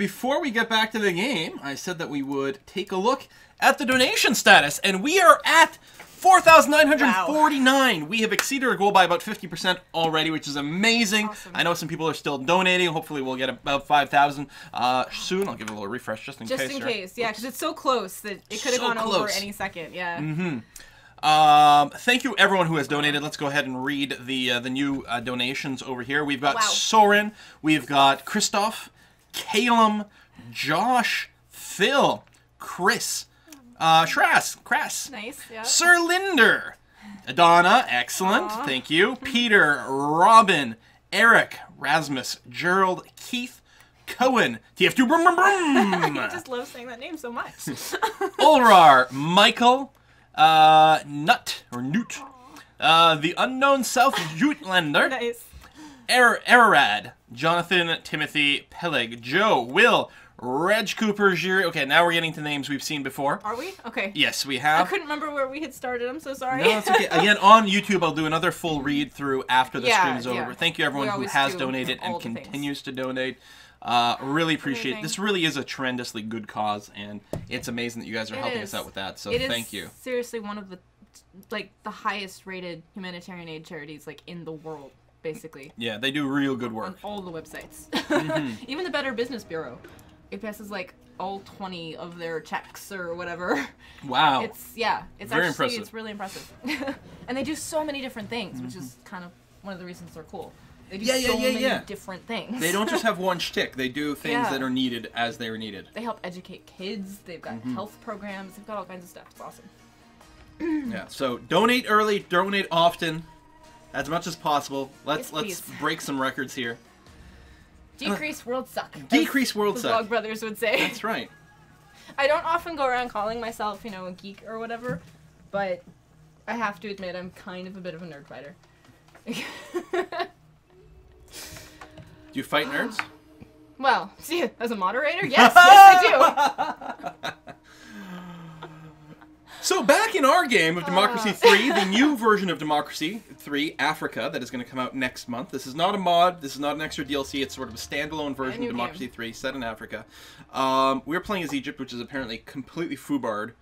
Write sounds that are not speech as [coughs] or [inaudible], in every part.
before we get back to the game, I said that we would take a look at the donation status, and we are at 4,949. We have exceeded our goal by about 50% already, which is amazing. Awesome. I know some people are still donating. Hopefully, we'll get about 5,000 uh, soon. I'll give it a little refresh just in Just case. Just in case, yeah, because it's so close that it could have So gone over any second. Yeah. Um, thank you everyone who has donated. Let's go ahead and read the uh, the new uh, donations over here. We've got Wow. Soren, we've got Christoph, Calum, Josh, Phil, Chris, uh, Shras, Crass, Nice. Yeah. Sir Linder, Donna, excellent, Aw. thank you. Peter, Robin, Eric, Rasmus, Gerald, Keith, Cohen, TF2, brum, brum, brum. [laughs] I just love saying that name so much. [laughs] Ulrar, Michael, uh, Nut or Newt, uh, the unknown South [laughs] Jutlander, nice. er- Erarad, Jonathan, Timothy, Peleg, Joe, Will, Reg Cooper, Jiri. Okay, now we're getting to names we've seen before. Are we? Okay. Yes, we have. I couldn't remember where we had started. I'm so sorry. No, it's okay. [laughs] Again, on YouTube, I'll do another full read through after the Yeah, stream is over. yeah. But Thank you, everyone who has do donated and the things. continues to donate. Uh, really appreciate it. This really is a tremendously good cause, and it's amazing that you guys are It helping is. us out with that. So It is thank you. seriously one of the like the highest rated humanitarian aid charities like in the world, basically. Yeah, they do real good work. On all the websites. Mm-hmm. [laughs] Even the Better Business Bureau. It passes like all 20 of their checks or whatever. Wow. It's yeah, it's Very actually impressive. it's really impressive. [laughs] and they do so many different things, which is kind of one of the reasons they're cool. They do Mm-hmm. Yeah, yeah, so yeah, many yeah. different things. They don't just [laughs] have one shtick. They do things Yeah. that are needed as they are needed. They help educate kids. They've got Mm-hmm. health programs. They've got all kinds of stuff. It's awesome. Yeah. So donate early, donate often, as much as possible. Let's Yes, let's please. break some records here. Decrease world suck. Decrease world the suck. Vlog brothers would say. That's right. I don't often go around calling myself, you know, a geek or whatever, but I have to admit I'm kind of a bit of a nerd fighter. Do you fight nerds? [gasps] well, see, [laughs] as a moderator, yes, [laughs] yes I do. [laughs] So back in our game of Democracy Uh. 3, the new version of Democracy 3 Africa that is going to come out next month. This is not a mod. This is not an extra DLC. It's sort of a standalone version of Democracy game. 3 set in Africa. Um, we're playing as Egypt, which is apparently completely foobarred.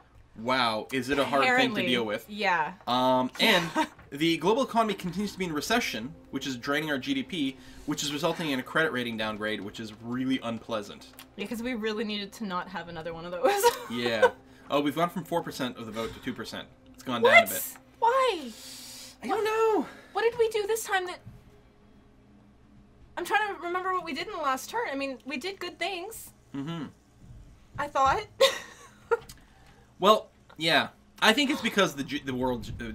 Wow, is it a hard thing to deal with? Yeah. Um, [laughs] and the global economy continues to be in recession, which is draining our GDP, which is resulting in a credit rating downgrade, which is really unpleasant. Because we really needed to not have another one of those. [laughs] Yeah. Oh, we've gone from 4% of the vote to 2%. It's gone down a what? bit. Why? I don't know. What did we do this time that. I'm trying to remember what we did in the last turn. I mean, we did good things. Mm-hmm. I thought. [laughs] Well, yeah. I think it's because the G- the world uh,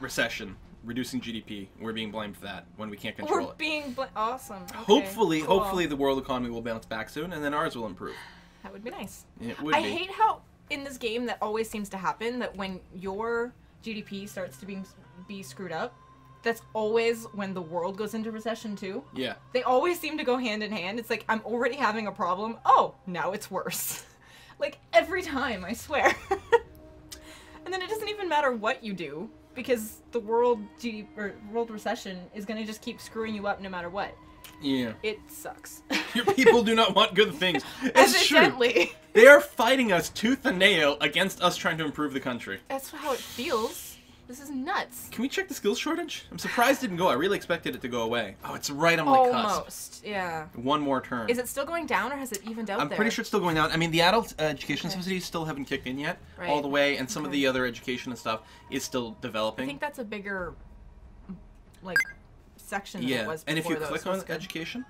recession, reducing GDP, we're being blamed for that when we can't control We're it. being bl- awesome. Okay, hopefully, cool. hopefully the world economy will bounce back soon, and then ours will improve. That would be nice. It would I be. hate how in this game that always seems to happen that when your GDP starts to be be screwed up, that's always when the world goes into recession too. Yeah. They always seem to go hand in hand. It's like I'm already having a problem. Oh, now it's worse. [laughs] like every time, I swear. [laughs] and then it doesn't even matter what you do because the world GDP or world recession is going to just keep screwing you up no matter what. Yeah. It sucks. [laughs] Your people do not want good things. [laughs] It's true. They are fighting us tooth and nail against us trying to improve the country. That's how it feels. This is nuts. Can we check the skills shortage? I'm surprised it didn't go. I really expected it to go away. Oh, it's right on my cusp. Almost, yeah. One more turn. Is it still going down or has it evened out I'm there? pretty sure it's still going down. I mean, the adult uh, education Okay. subsidies still haven't kicked in yet, all the way, and some of the other education and stuff is still developing. I think that's a bigger, like, section than it yeah, was and if you before, click on good. education,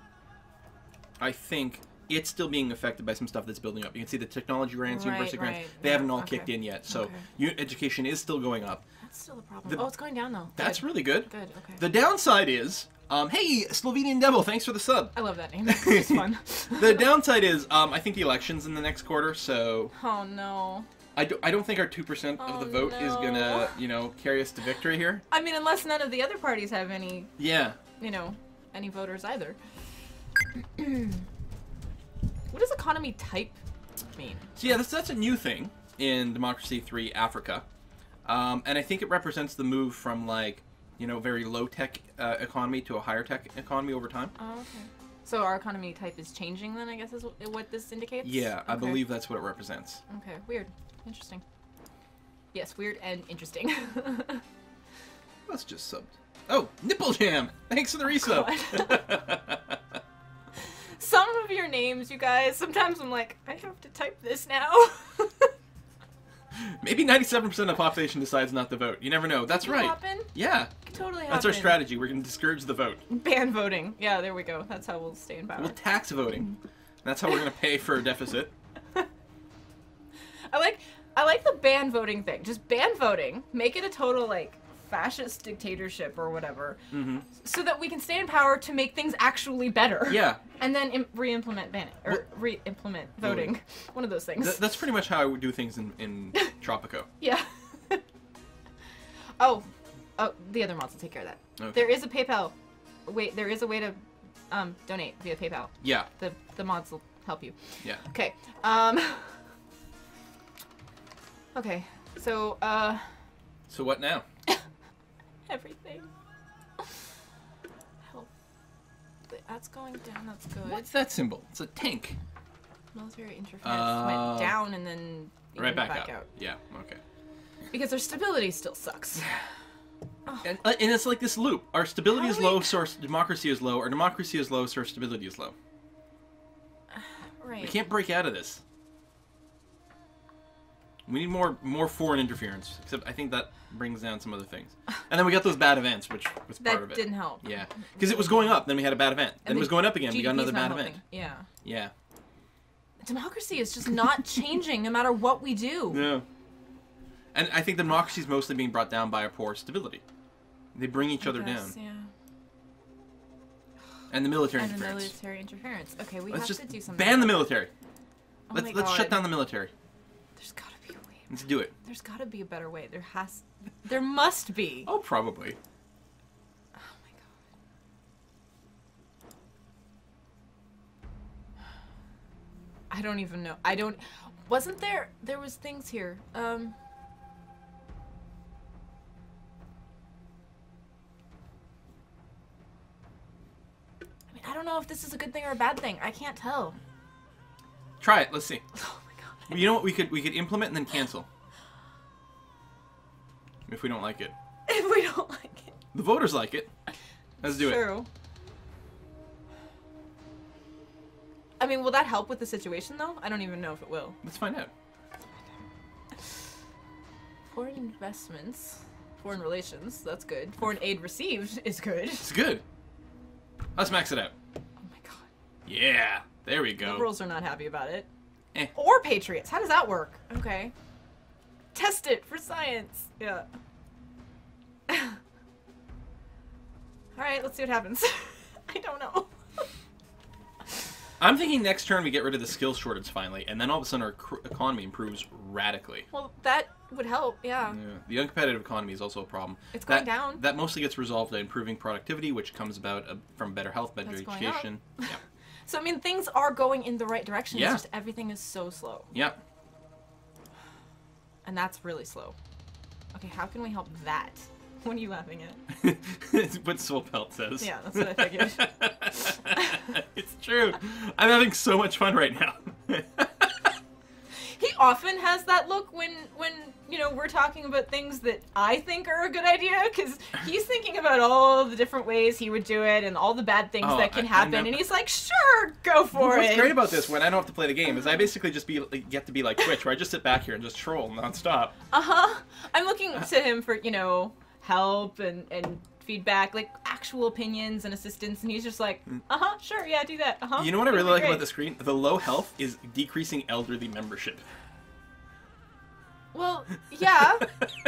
I think it's still being affected by some stuff that's building up. You can see the technology grants, Right, university grants. right, They yeah, haven't all okay. kicked in yet, so Okay. u- education is still going up. That's still a problem. The- oh, it's going down though. That's good. really good. good. Okay. The downside is, um, hey, Slovenian Devil, thanks for the sub. I love that name. [laughs] It's fun. [laughs] The downside is, um, I think the election's in the next quarter, so oh no. I, do, I don't think our 2% of the Oh, vote is gonna, [laughs] you know, carry us to victory here. I mean, unless none of the other parties have any, Yeah. you know, any voters either. [clears throat] what does economy type mean? So yeah, that's, that's a new thing in Democracy 3 Africa. Um, and I think it represents the move from, like, you know, very low-tech uh, economy to a higher tech economy over time. Oh, okay. So our economy type is changing then, I guess is what this indicates? Yeah, I believe that's what it represents. Okay, weird. Interesting. Yes, weird and interesting. [laughs] Let's just subbed. Oh, Nipple Jam! Thanks for the resub. [laughs] Some of your names, you guys, sometimes I'm like, I have to type this now. [laughs] Maybe 97% of the population decides not to vote. You never know. That's right. happen. Yeah, totally happen. that's our strategy. We're going to discourage the vote. Ban voting. Yeah, there we go. That's how we'll stay in power. We'll tax voting. That's how we're going to pay for a deficit. [laughs] I like I like the ban voting thing. Just ban voting. Make it a total like fascist dictatorship or whatever, hmm so that we can stay in power to make things actually better. Yeah, And then Im- re-implement banning or re-implement voting. [laughs] One of those things. th- that's pretty much how I would do things in, in [laughs] Tropico. yeah. [laughs] oh, oh, the other mods will take care of that. Okay. There is a PayPal. Wait, there is a way to um, donate via PayPal. Yeah, The the mods will help you. yeah. Okay. Um. Okay. So, uh, So what now? Everything. [laughs] Help. That's going down. That's good. What's that symbol? It's a tank. Military interference Uh, went down and then Right even back, up. Yeah, okay. because our stability still sucks. [sighs] And, uh, and it's like this loop. Our stability How is do low, we- so our democracy is low. Our democracy is low, so our stability is low. [sighs] Right. We can't break out of this. We need more more foreign interference. Except I think that brings down some other things. And then we got those bad events, which was part of it. didn't help. Yeah, because it was going up. Then we had a bad event. Then And it was going up again. we got another bad helping. event. Yeah. Yeah. Democracy is just not [laughs] changing no matter what we do. Yeah. And I think democracy is mostly being brought down by our poor stability. They bring each I other guess, down, Yeah. and the military And the interference. military interference. Okay, we Let's have just to do something. ban the military. Oh let's my let's shut down the military. There's gotta Let's do it. There's gotta be a better way. There has. There must be. Oh, probably. Oh my god. I don't even know. I don't. Wasn't there? There was things here. Um. I mean, I don't know if this is a good thing or a bad thing. I can't tell. Try it. Let's see. [laughs] You know what? We could we could implement and then cancel. If we don't like it, If we don't like it. the voters like it. Let's do it. True. I mean, will that help with the situation though? I don't even know if it will. Let's find out. Foreign investments, foreign relations, that's good. Foreign aid received is good. It's good. Let's max it out. Oh my god. Yeah. There we go. The Liberals are not happy about it. Eh. Or patriots. How does that work? Okay. Test it for science. Yeah. [laughs] Alright, let's see what happens. [laughs] I don't know. I'm thinking next turn we get rid of the skill shortage finally, and then all of a sudden our economy improves radically. Well, that would help, yeah. Yeah. The uncompetitive economy is also a problem. It's going that, down. That mostly gets resolved by improving productivity, which comes about uh, from better health, better That's going up. education. [laughs] Yeah. So, I mean, things are going in the right direction. Yeah. It's just everything is so slow. Yep. And that's really slow. Okay, how can we help that? [laughs] What are you laughing at? it's [laughs] what Soulpelt says. Yeah, that's what I figured. [laughs] it's true. I'm having so much fun right now. Often has that look when when you know we're talking about things that I think are a good idea because he's thinking about all the different ways he would do it and all the bad things Oh, that can I- happen, and he's like, "Sure, go for What's it." What's great about this when I don't have to play the game is I basically just be get to be like Twitch, where I just sit back here and just troll nonstop. uh huh. I'm looking to him for you know help and and feedback, like actual opinions and assistance, and he's just like, "Uh huh, sure, yeah, do that." Uh huh. You know what I really like about the screen? The low health is decreasing elderly membership. Well, yeah,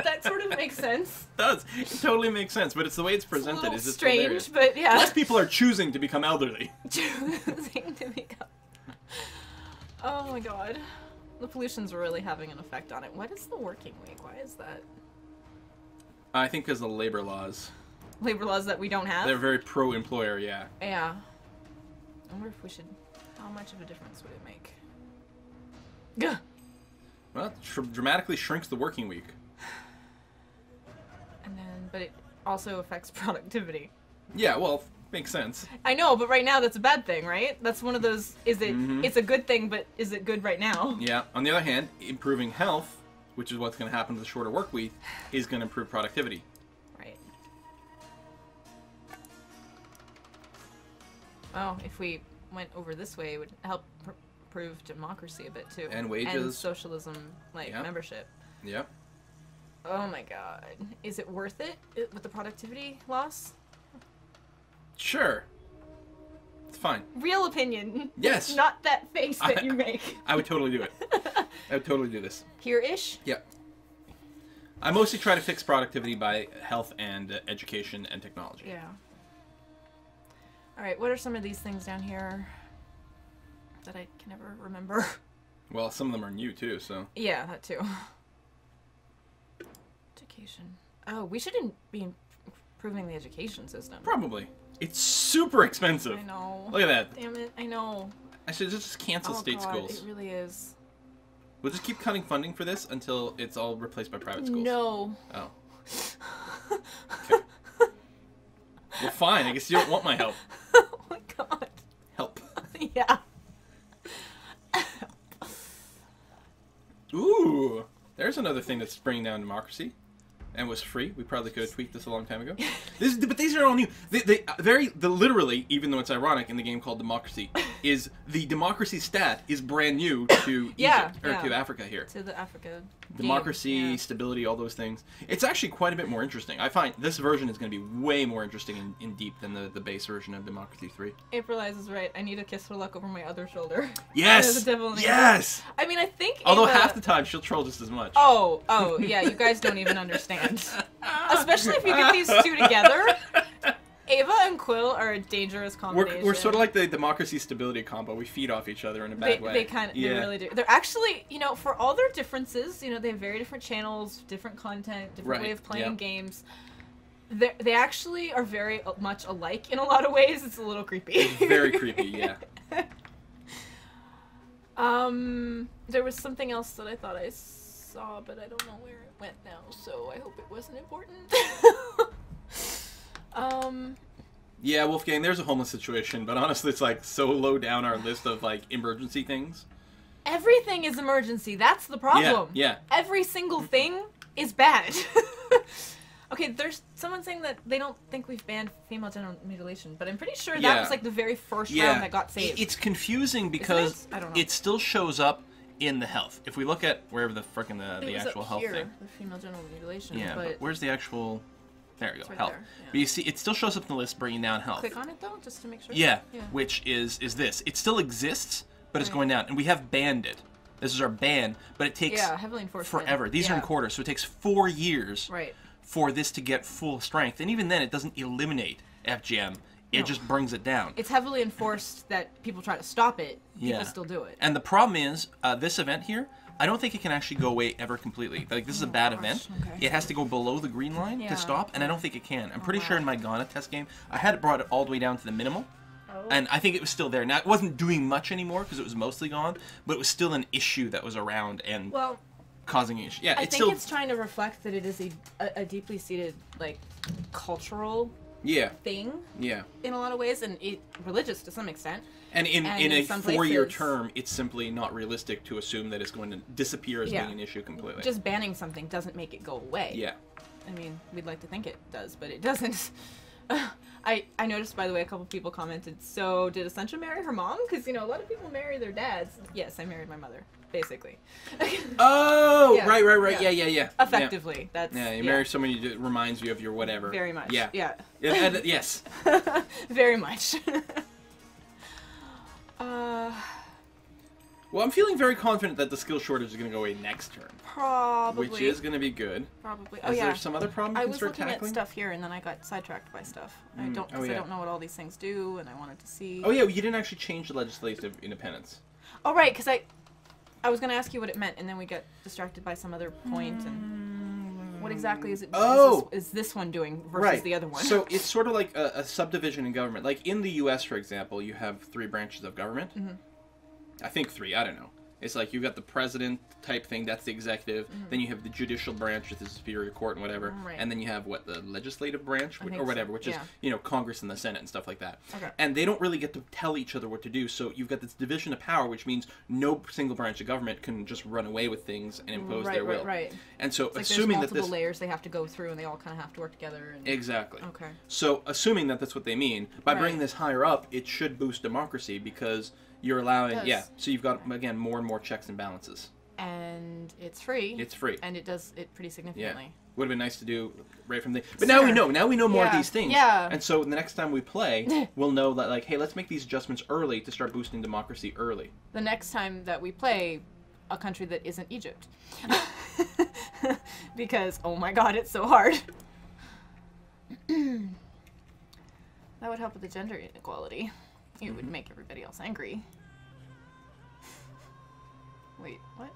that sort of makes sense. It [laughs] does. It totally makes sense, but it's the way it's It's presented. little is strange, hilarious. but yeah. Less people are choosing to become elderly. [laughs] choosing to become. Oh my god. The pollution's really having an effect on it. What is the working week? Why is that? Uh, I think because the labor laws. Labor laws that we don't have? They're very pro-employer, yeah. Yeah. I wonder if we should. How much of a difference would it make? Gah! Well, tr- dramatically shrinks the working week. And then, but it also affects [laughs] productivity. Yeah, well, Makes sense. I know, but right now that's a bad thing, right? That's one of those. Is it? Mhm. It's a good thing, but is it good right now? [laughs] Yeah. On the other hand, improving health, which is what's going to happen with the shorter work week, is going to improve productivity. Right. Oh, if we went over this way, it would help pr- prove democracy a bit too. And wages. And socialism, like Yeah. membership. Yep. Oh my god. Is it worth it with the productivity loss? Sure. It's fine. Real opinion. Yes. [laughs] Not that face that I- you make. [laughs] I would totally do it. I would totally do this. Here ish? Yep. I mostly try to fix productivity by health and education and technology. Yeah. Alright, what are some of these things down here that I can never remember? [laughs] Well, some of them are new too, so. Yeah, that too. Education. Oh, we shouldn't be improving the education system. Probably. It's super expensive. I know. Look at that. Damn it, I know. I should just cancel oh, state God, schools. It really is. We'll just keep cutting funding for this until it's all replaced by private schools. No. Oh. Okay. well, fine. I guess you don't want my help. [laughs] oh my god. Help. yeah. Ooh. There's another thing that's bringing down democracy. And was free. We probably could have tweaked this a long time ago. [laughs] This, but these are all new. They, they very the literally, even though it's ironic in the game called Democracy, is the democracy stat is brand new to Yeah, [coughs] Egypt or yeah. to Africa here. To the Africa. democracy, yeah. stability, all those things. It's actually quite a bit more interesting. I find this version is going to be way more interesting in, in deep than the, the base version of Democracy 3. April Eyes is right. I need a kiss for luck over my other shoulder. [laughs] Yes! There's devil in the yes! I mean, I think. Although Ava- half the time she'll troll just as much. Oh, oh, yeah. You guys don't even understand. [laughs] Especially if you get these two together. [laughs] Ava and Quill are a dangerous combination. We're, we're sort of like the democracy stability combo. We feed off each other in a they, bad way. they kind of yeah. they really do. They're actually, you know, for all their differences, you know, they have very different channels, different content, different way of playing yeah. games. They they actually are very uh, much alike in a lot of ways. It's a little creepy. Very creepy, [laughs] yeah. Um, there was something else that I thought I saw, but I don't know where it went now. So I hope it wasn't important. [laughs] um, Yeah, Wolfgang, there's a homeless situation, but honestly, it's like so low down our list of like emergency things. everything is emergency. That's the problem. Yeah, yeah. Every single thing is bad. [laughs] okay, there's someone saying that they don't think we've banned female genital mutilation, but I'm pretty sure that Yeah. was like the very first yeah. round that got saved. It's confusing because it? I don't know. it still shows up in the health. If we look at wherever the frickin' the, the actual health here, thing. the female genital mutilation. Yeah, but, but, where's the actual? There you go, right health. there, yeah. But you see, it still shows up in the list, bringing down health. click on it though, just to make sure. Yeah, Yeah. which is is this? It still exists, but it's Right. going down, and we have banned it. This is our ban, but it takes Yeah, heavily enforced. forever. These are in quarters, so it takes four years Right. for this to get full strength, and even then, it doesn't eliminate FGM. It No. just brings it down. It's heavily enforced that people try to stop it. People Yeah. still do it. And the problem is, uh, this event here, I don't think it can actually go away ever completely. Like, this is a Oh, bad gosh, event. okay. It has to go below the green line Yeah. to stop, and I don't think it can. I'm oh, pretty wow. sure in my Ghana test game, I had it brought it all the way down to the minimal, Oh. and I think it was still there. Now, it wasn't doing much anymore because it was mostly gone, but it was still an issue that was around and well, causing issues. Yeah, I it's think still. it's trying to reflect that it is a, a, a deeply seated like cultural Yeah, thing yeah. in a lot of ways, and it religious to some extent. And in, And in in a some four-year term, it's simply not realistic to assume that it's going to disappear as Yeah. being an issue completely. Just banning something doesn't make it go away. yeah. I mean, we'd like to think it does, but it doesn't. [laughs] I I noticed, by the way, a couple people commented. So, did Essentia marry her mom? Because you know, a lot of people marry their dads. Yes, I married my mother, basically. [laughs] Oh, Yeah, right, right, right. Yeah, yeah. yeah, yeah. Effectively, that's Yeah, you marry someone who reminds you of your whatever. very much. Yeah. yeah, Yeah, yes. [laughs] very much. Well, I'm feeling very confident that the skill shortage is going to go away next turn, probably. which is going to be good. probably. Is Oh yeah. there some other problem I was looking tackling? at stuff here, and then I got sidetracked by stuff. I Mm, don't, oh, yeah. I don't know what all these things do, and I wanted to see. Oh yeah, well, you didn't actually change the legislative independence. Oh right, because I, I was gonna ask you what it meant, and then we got distracted by some other point. And what exactly is it? Oh! is this, is this one doing versus the other one? So it's sort of like a, a subdivision in government. Like in the U.S., for example, you have three branches of government. Mhm. I think three. I don't know. It's like you've got the president type thing, that's the executive. Then you have the judicial branch, which is the superior court and whatever. Mm-hmm. Right. And then you have what the legislative branch, think or so, whatever, which is you know Congress and the Senate and stuff like that. Okay. And they don't really get to tell each other what to do. So you've got this division of power, which means no single branch of government can just run away with things and impose right, their right, will. right. And so Like there's assuming that multiple this layers they have to go through, and they all kind of have to work together. And... exactly. Okay. So, assuming that that's what they mean, by bringing this higher up, it should boost democracy because you're allowing, yeah. So you've got again more and more checks and balances. And it's free. It's free. And it does it pretty significantly. Yeah, significantly. would have been nice to do right from the. But now we know. Now we know more of these things. yeah. And so the next time we play, [laughs] we'll know that like, hey, let's make these adjustments early to start boosting democracy early. The next time that we play a country that isn't Egypt. [laughs] because oh my god, it's so hard. [clears throat] that would help with the gender inequality. It would mm-hmm. make everybody else angry. Wait, what?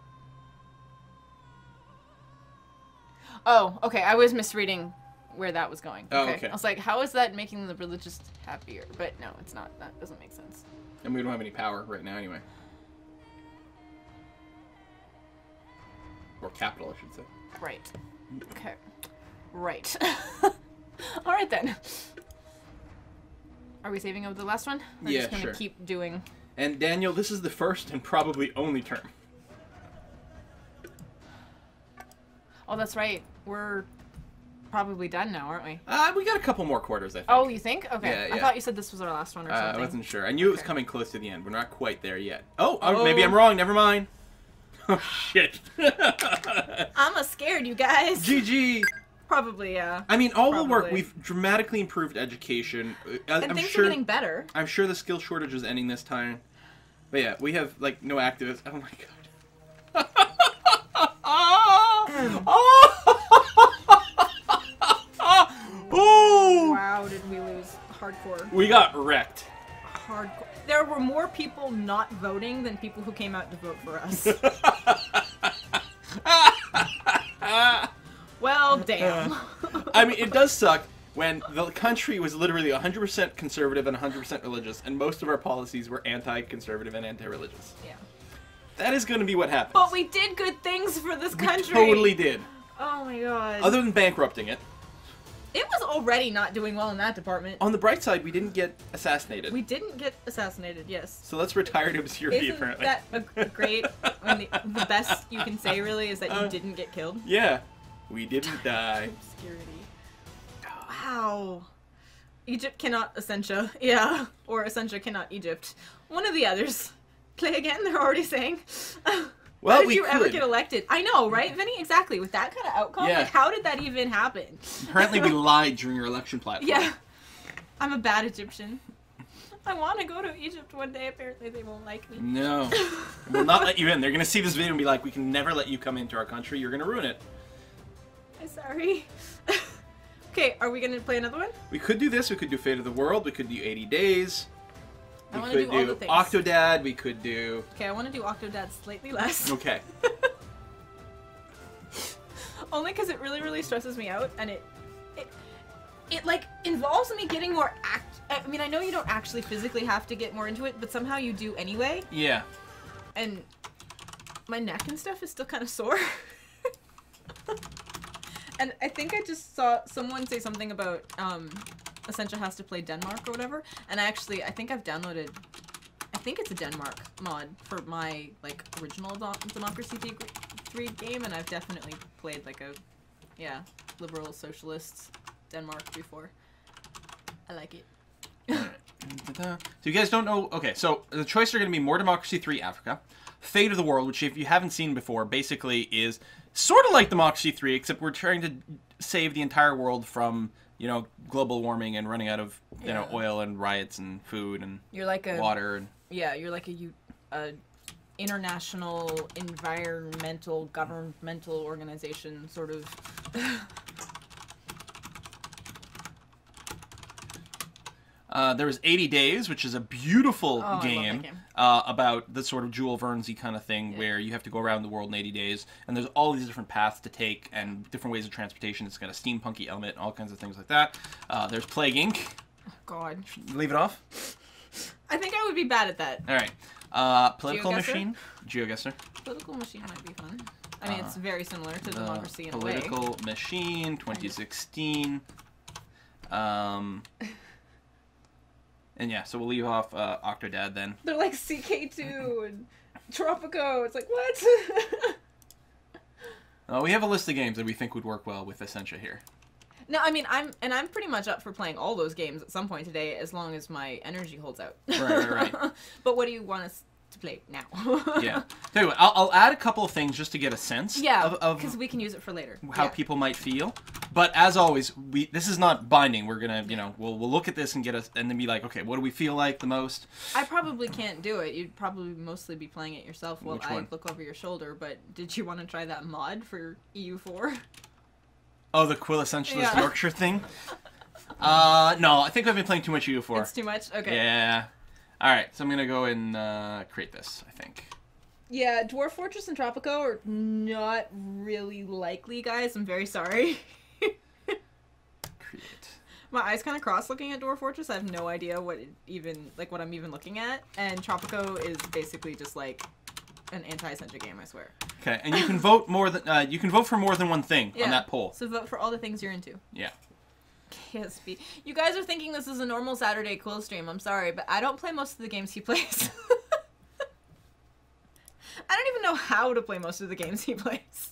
Oh, okay. I was misreading where that was going. Oh, okay. I was like, how is that making the religious happier? But no, it's not. That doesn't make sense. And we don't have any power right now anyway. Or capital, I should say. Right. Okay. Right. [laughs] All right then. Are we saving up the last one? We're Yeah, just gonna sure. keep doing. And Daniel, this is the first and probably only term. Oh, that's right. We're probably done now, aren't we? Uh, we got a couple more quarters, I think. Oh, you think? Okay. Yeah, I thought you said this was our last one or Uh, I wasn't sure. I knew it was coming close to the end. We're not quite there yet. Oh, oh, maybe Oh. I'm wrong. Never mind. [laughs] Oh shit. [laughs] I'm a scared, you guys. GG. Probably, yeah. I mean, all will work. We've dramatically improved education. Uh, I- And I'm things sure. are getting better. I'm sure the skill shortage is ending this time. But yeah, we have like no activists. Oh my god. [laughs] oh. oh! Wow, did we lose hardcore? We got wrecked. Hardcore. There were more people not voting than people who came out to vote for us. [laughs] damn. [laughs] I mean, it does suck when the country was literally 100% conservative and 100% religious, and most of our policies were anti-conservative and anti-religious. yeah. That is going to be what happens. But we did good things for this We country. totally did. Oh my god. Other than bankrupting it. it was already not doing well in that department. On the bright side, we didn't get assassinated. We didn't get assassinated, yes. So let's retire to obscurity, Isn't apparently. that a great? When the, the best you can say really is that you Uh, didn't get killed. Yeah. We didn't die. Obscurity. Wow. Egypt cannot Essentia. [laughs] Yeah. Or Essentia cannot Egypt. One of the others. Play again, they're already saying. [laughs] Well, how did we you ever get elected? I know, right, Vinny? Exactly. With that kind of outcome, Yeah. like, how did that even happen? Apparently, we [laughs] lied during your election platform. Yeah. I'm a bad Egyptian. I want to go to Egypt one day. Apparently, they won't like me. No. we'll not let you in. They're going to see this video and be like, we can never let you come into our country. You're going to ruin it. I'm sorry. [laughs] okay, are we going to play another one? We could do this. We could do Fate of the World. We could do 80 Days. I We wanna could do all the things. Octodad. We could do. Okay, I want to do Octodad slightly less. Okay. [laughs] Only because it really, really stresses me out, and it, it, it like involves me getting more act. I mean, I know you don't actually physically have to get more into it, but somehow you do anyway. Yeah. And my neck and stuff is still kind of sore. [laughs] and I think I just saw someone say something about um, Essentia has to play Denmark or whatever, and I actually I think I've downloaded. I think it's a Denmark mod for my like original Democracy 3 3 game, and I've definitely played like a yeah liberal socialist Denmark before. I like it. [laughs] So you guys don't know. Okay, so the choices are going to be More Democracy 3 Africa, Fate of the World, which if you haven't seen before, basically is sort of like Democracy 3, except we're trying to save the entire world from you know global warming and running out of you know oil and riots and food and You're like a water and Yeah, you're like a, u- a international environmental governmental organization sort of. [laughs] Uh, there was 80 Days, which is a beautiful Oh, I love that game, game. Uh, about the sort of Jewel Vernsey kind of thing Yeah. where you have to go around the world in 80 days, and there's all these different paths to take and different ways of transportation. It's got a steampunky element and all kinds of things like that. Uh, there's Plague Inc. Oh, God, Leave it off? I think I would be bad at that. All right. Uh, political GeoGuessr? machine. GeoGuessr. Political machine might be fun. I mean, it's Uh, very similar to The democracy in a way. political machine 2016. Um. [laughs] And yeah, so we'll leave off uh, Octodad then. They're like CK2 and Tropico. It's like what? [laughs] Uh, we have a list of games that we think would work well with Essentia here. no, I mean I'm and I'm pretty much up for playing all those games at some point today, as long as my energy holds out. Right, right, right. [laughs] but what do you want us to play now? Yeah. [laughs] Tell you what, I'll, I'll add a couple of things just to get a sense Yeah, because we can use it for later. how Yeah. people might feel. But as always, we this is not binding. We're gonna, you know, we'll we'll look at this and get us and then be like, okay, what do we feel like the most? I probably can't do it. You'd probably mostly be playing it yourself while I look over your shoulder. But did you want to try that mod for EU4? Oh, the Quintessentialist Yeah. Yorkshire thing. Uh, no, I think I've been playing too much EU4. It's too much. Okay. Yeah. All right, so I'm gonna go and uh, create this. I think. Yeah, Dwarf Fortress and Tropico are not really likely, guys. I'm very sorry. Create. [laughs] My eyes kind of cross looking at Dwarf Fortress. I have no idea what it even like what I'm even looking at. And Tropico is basically just like an anti-Essentia game. I swear. Okay, and you can vote more than uh, you can vote for more than one thing [laughs] Yeah. on that poll. So vote for all the things you're into. Yeah. KSB. You guys are thinking this is a normal Saturday cool stream. I'm sorry, but I don't play most of the games he [laughs] plays. I don't even know how to play most of the games he plays.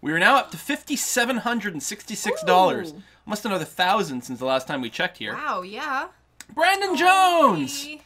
We are now up to fifty-seven hundred and sixty-six dollars. Almost another thousand since the last time we checked here. Wow, yeah. Brandon Jones, Hey.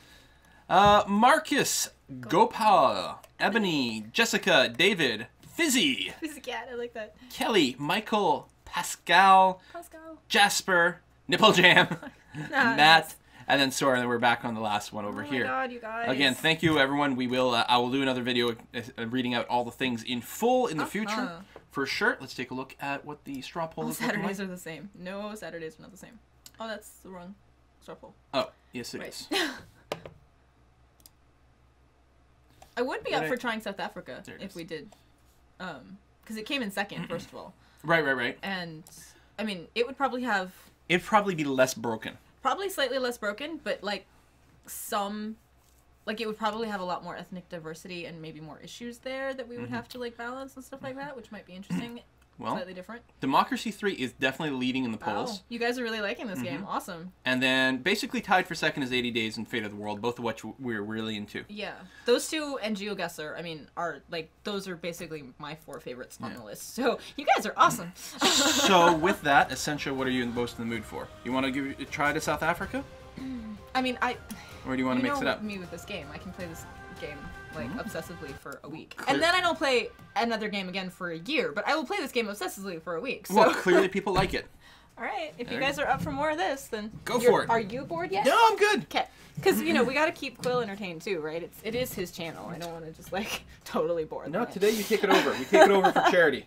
uh, Marcus, Gopal, Ebony, Jessica, David, Fizzy, a cat? I like that. Kelly, Michael, Pascal, Pascal. Jasper, Nipple Jam, [laughs] Nice. Matt, and then Sora. And then we're back on the last one over here. oh here. my god, you guys. Again, thank you everyone. We will. Uh, I will do another video uh, reading out all the things in full in the future Uh-huh. for sure. Let's take a look at what the straw poll All is looking like. Saturdays are the same. No, Saturdays are not the same. Oh, that's the wrong straw poll. Oh, yes it is. Right. [laughs] I would be up I- for trying South Africa if is. we did. Um, because it came in second, first of all. Right, right, right. And, I mean, it would probably have It'd probably be less broken. probably slightly less broken, but like some like it would probably have a lot more ethnic diversity and maybe more issues there that we would mm-hmm. have to like balance and stuff like that, which might be interesting. [clears throat] Mm-hmm. Well, slightly different. Democracy 3 is definitely leading in the polls. Oh, you guys are really liking this Mm-hmm. game. Awesome. And then basically tied for second is 80 Days and Fate of the World, both of which we're really into. Yeah. Those two and GeoGuessr, I mean, are like those are basically my four favorites on Yeah. the list. So you guys are awesome. [laughs] so with that, Essentia, what are you in the most in the mood for? You want to give a try to South Africa? I mean, I Or do you want you to mix it up? me with this game. I can play this game like mm-hmm. obsessively for a week, Clear- and then I don't play another game again for a year. But I will play this game obsessively for a week. So Well, [laughs] clearly people like it. all right, if you guys are up for more of this, then Go for it. Are you bored yet? No, I'm good. Okay, because you know we got to keep Quill entertained too, right? It's it is his channel. I don't want to just like [laughs] totally bore. No, them. today you take it over. We take it over for [laughs] charity.